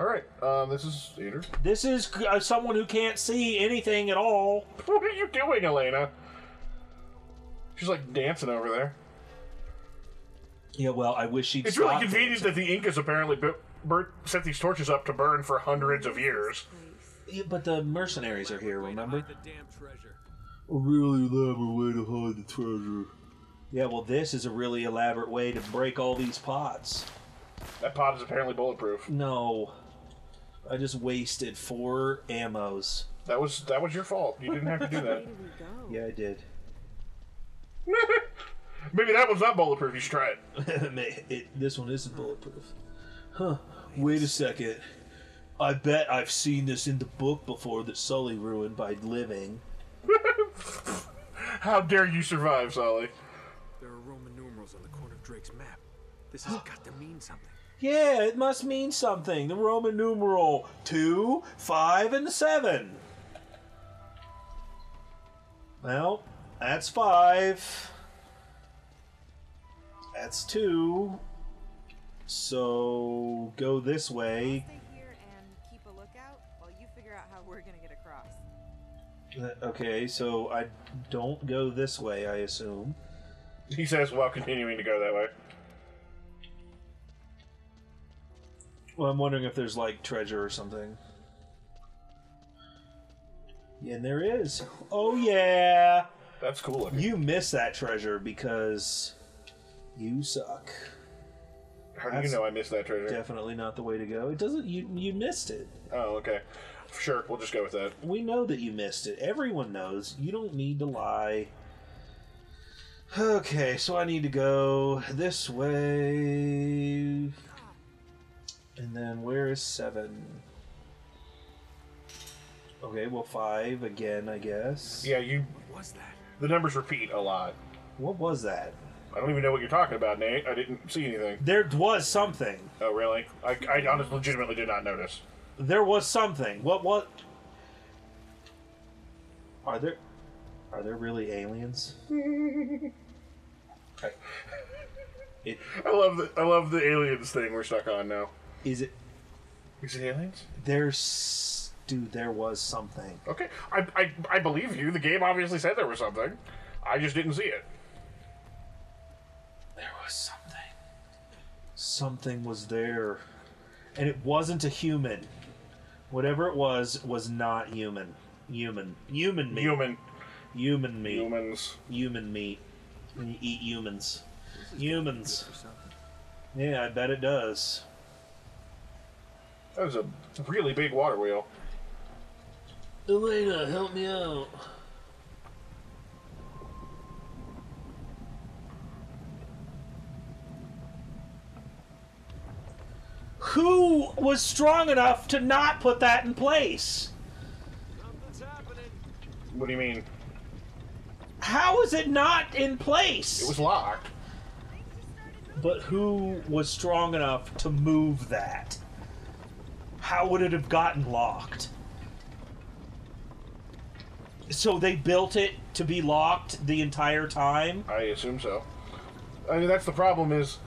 All right, um, this is Eater. This is uh, someone who can't see anything at all. What are you doing, Elena? She's like dancing over there. Yeah, well, I wish she'd It's really stop convenient that the Incas apparently bu- bur- set these torches up to burn for hundreds of years. Yeah, but the mercenaries are here, remember? The damn treasure. A really elaborate way to hide the treasure. Yeah, well, this is a really elaborate way to break all these pots. That pot is apparently bulletproof. No. I just wasted four ammos. That was that was your fault. You didn't have to do that. Yeah, I did. Maybe that one's not bulletproof. You should try it. Man, it, this one isn't bulletproof. Huh. Wait a second. I bet I've seen this in the book before that Sully ruined by living. How dare you survive, Sully? There are Roman numerals on the corner of Drake's map. This has got to mean something. Yeah, it must mean something. The Roman numeral 2, 5, and 7. Well, that's 5. That's 2. So go this way. Stay here and keep a lookout while you figure out how we're gonna get across. Uh, Okay, so I don't go this way, I assume. He says while continuing to go that way. Well, I'm wondering if there's like treasure or something. Yeah, and there is. Oh yeah. That's cool. Looking. You missed that treasure because you suck. How do you know I missed that treasure? Definitely not the way to go. It doesn't. You you missed it. Oh, okay. Sure, we'll just go with that. We know that you missed it. Everyone knows. You don't need to lie. Okay, so I need to go this way. And then where is seven? Okay, well five again, I guess. Yeah, you. What was that? The numbers repeat a lot. What was that? I don't even know what you're talking about, Nate. I didn't see anything. There was something. Oh, really? I, I honestly, legitimately did not notice. There was something. What what Are there Are there really aliens? It I love the I love the aliens thing we're stuck on now. Is it Is it aliens? there's dude there was something. Okay, I, I I believe you. The game obviously said there was something. I just didn't see it. There was something. Something was there. And it wasn't a human. Whatever it was was not human. Human. Human meat. Human Human meat. humans. Human meat. When you eat humans. Humans. Yeah, I bet it does. That was a really big water wheel. Elena, help me out. Who was strong enough to not put that in place? What do you mean? How is it not in place? It was locked. But who was strong enough to move that? How would it have gotten locked? So they built it to be locked the entire time? I assume so. I mean, that's the problem. Is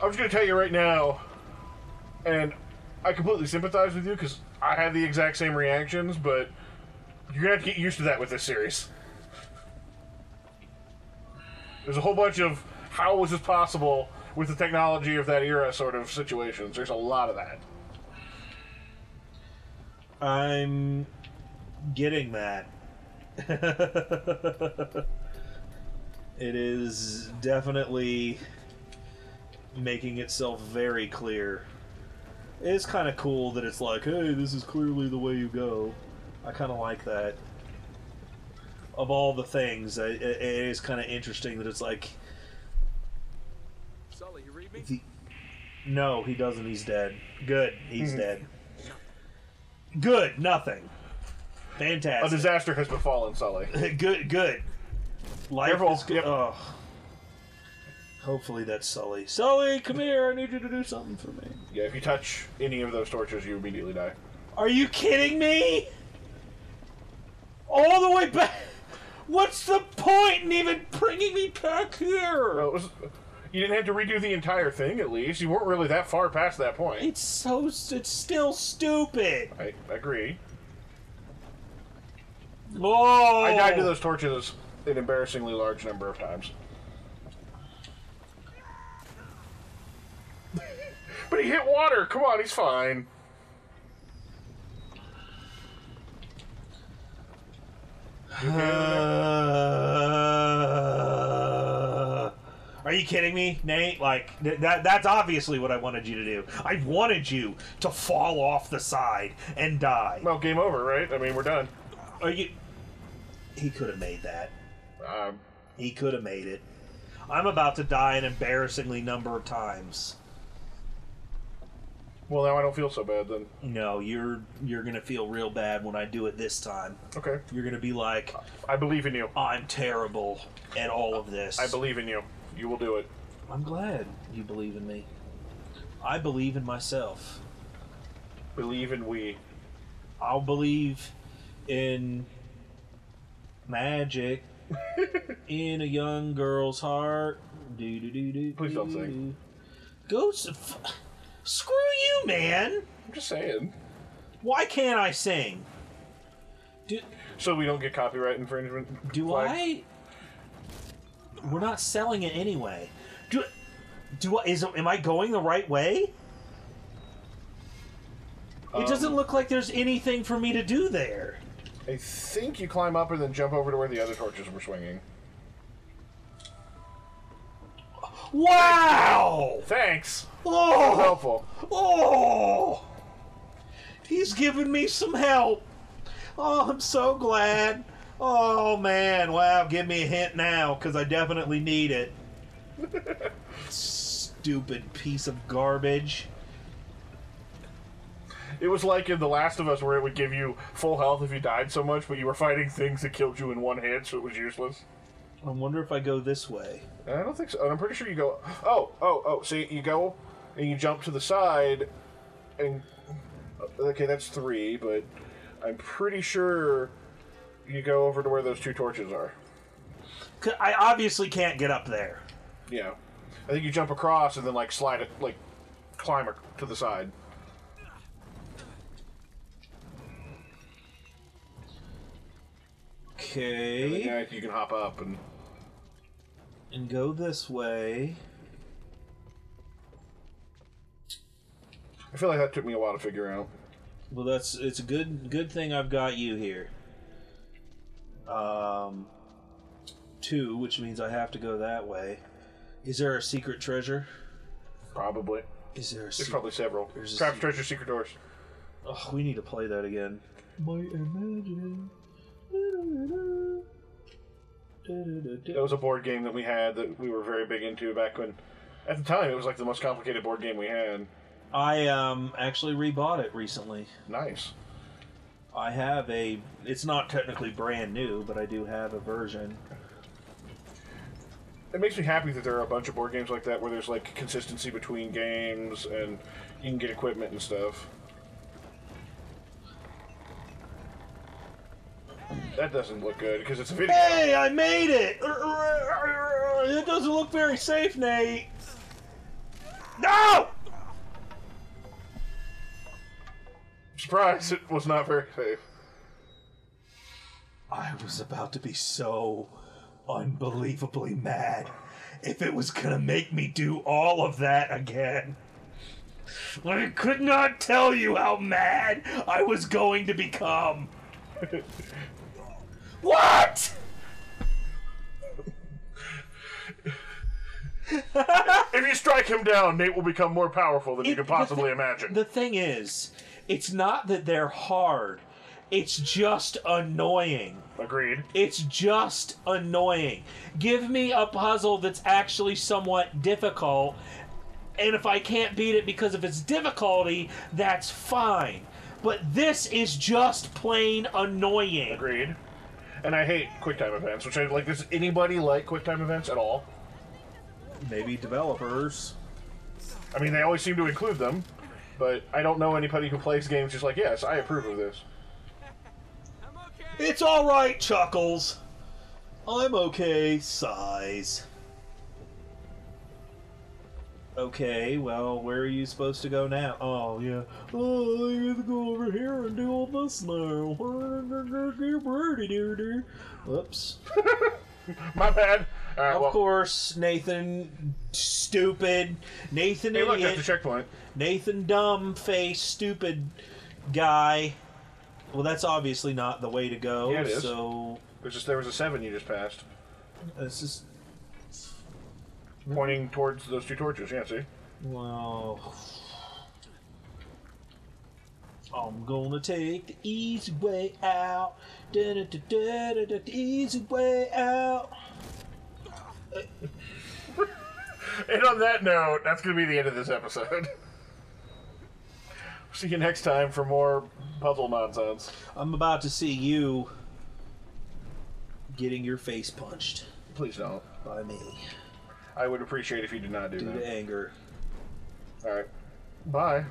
I'm just gonna tell you right now, and I completely sympathize with you because I had the exact same reactions, but you're gonna have to get used to that with this series. There's a whole bunch of how was this possible with the technology of that era sort of situations. There's a lot of that. I'm getting that. it is definitely making itself very clear. It's kind of cool that it's like, hey, this is clearly the way you go. I kind of like that. Of all the things, it, is kind of interesting that it's like, Sully, you the, no, he doesn't. He's dead. Good, he's mm-hmm. dead. Good, nothing. Fantastic. A disaster has befallen Sully. good, good. Life Careful, is good. yep. Oh. Hopefully that's Sully. Sully, come here. I need you to do something for me. Yeah, if you touch any of those torches, you immediately die. Are you kidding me? All the way back. What's the point in even bringing me back here? Well, it was, You didn't have to redo the entire thing. At least you weren't really that far past that point. It's so. It's still stupid. I agree. Oh! I died to those torches an embarrassingly large number of times. but he hit water. Come on, he's fine. Uh, are you kidding me, Nate? Like th- that—that's obviously what I wanted you to do. I wanted you to fall off the side and die. Well, game over, right? I mean, we're done. Are you? He could have made that. Um, He could have made it. I'm about to die an embarrassingly number of times. well, now I don't feel so bad then. No, you're you're gonna feel real bad when I do it this time. Okay, You're gonna be like, I believe in you. I'm terrible at all of this. I believe in you. You will do it. I'm glad you believe in me. I believe in myself. Believe in we. I'll believe in magic in a young girl's heart. Do do do do. Please don't sing. do. Go. s- f- Screw you, man. I'm just saying. Why can't I sing? Do So we don't get copyright infringement. do flag? I? We're not selling it anyway. Do do I? Is am I going the right way? It doesn't Um, look like there's anything for me to do there. I think you climb up and then jump over to where the other torches were swinging. Wow! Thanks. Oh, Helpful. oh! He's giving me some help. Oh, I'm so glad. Oh man, wow! Give me a hint now, because I definitely need it. Stupid piece of garbage. It was like in The Last of Us where it would give you full health if you died so much, but you were fighting things that killed you in one hit, so it was useless. I wonder if I go this way. I don't think so. I'm pretty sure you go. Oh, oh, oh. See, you go and you jump to the side, and okay, that's three. But I'm pretty sure you go over to where those two torches are. I obviously can't get up there. Yeah, I think you jump across and then like slide it, like climb ac- to the side. And then, Okay. yeah, you can hop up and And go this way. I feel like that took me a while to figure out. Well, that's it's a good good thing I've got you here. Um, two, which means I have to go that way. Is there a secret treasure? Probably. Is there a There's secret? probably several. There's a Traps, secret- treasure, secret doors. Oh, we need to play that again. Might imagine. That was a board game that we had that we were very big into back when, at the time, it was like the most complicated board game we had. I um actually rebought it recently. Nice. I have a. It's not technically brand new, but I do have a version. It makes me happy that there are a bunch of board games like that where there's like consistency between games and you can get equipment and stuff. That doesn't look good because it's a video. Hey, I made it! It doesn't look very safe, Nate. No! Surprise! It was not very safe. I was about to be so unbelievably mad if it was gonna make me do all of that again. I could not tell you how mad I was going to become. what? If you strike him down, Nate will become more powerful than you It- could the possibly thi- imagine. The thing is, it's not that they're hard. It's just annoying. Agreed. It's just annoying. Give me a puzzle that's actually somewhat difficult, and if I can't beat it because of its difficulty, that's fine. But this is just plain annoying. Agreed. And I hate QuickTime events, which I like. Does anybody like QuickTime events at all? Maybe developers. I mean, they always seem to include them, but I don't know anybody who plays games just like, yes, I approve of this. It's alright, Chuckles. I'm okay, sighs. Okay, well, where are you supposed to go now? Oh, yeah. Oh, I have to go over here and do all this now. Whoops. My bad. All right, Of well, course, Nathan, stupid. Nathan, hey, look, idiot. that's the checkpoint. Nathan, dumb face, stupid guy. Well, that's obviously not the way to go. Yeah, it is. So just there was a seven you just passed, this is pointing towards those two torches. Yeah, see. well. I'm gonna take the easy way out. Da-da-da-da-da-da, The easy way out. And on that note, that's going to be the end of this episode. See you next time for more puzzle nonsense. I'm about to see you getting your face punched Please don't. by me I would appreciate if you did not do due to that. anger. All right. Bye.